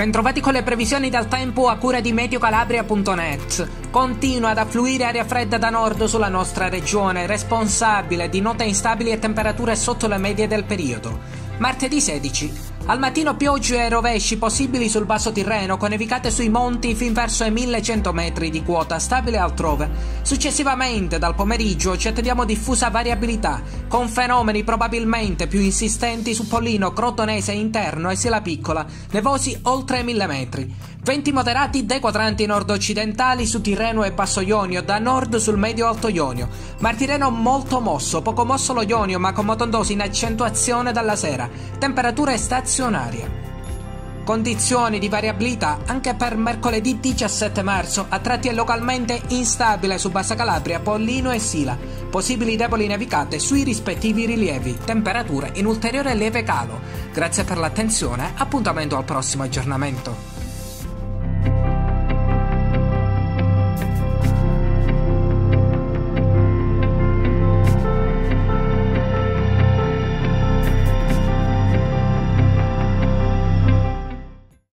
Bentrovati con le previsioni del tempo a cura di meteocalabria.net. Continua ad affluire aria fredda da nord sulla nostra regione, responsabile di note instabili e temperature sotto le medie del periodo. Martedì 16. Al mattino piogge e rovesci possibili sul basso Tirreno, con nevicate sui monti fin verso i 1100 metri di quota, stabile altrove. Successivamente, dal pomeriggio, ci attendiamo diffusa variabilità, con fenomeni probabilmente più insistenti su Pollino, Crotonese interno e Sila Piccola, nevosi oltre 1000 metri. Venti moderati dai quadranti nord-occidentali su Tirreno e Basso Ionio, da nord sul medio-alto Ionio. Martireno molto mosso, poco mosso lo Ionio, ma con motondosi in accentuazione dalla sera. Temperature stazionarie. Condizioni di variabilità anche per mercoledì 17 marzo, a tratti localmente instabile su Bassa Calabria, Pollino e Sila. Possibili deboli nevicate sui rispettivi rilievi. Temperature in ulteriore lieve calo. Grazie per l'attenzione, appuntamento al prossimo aggiornamento.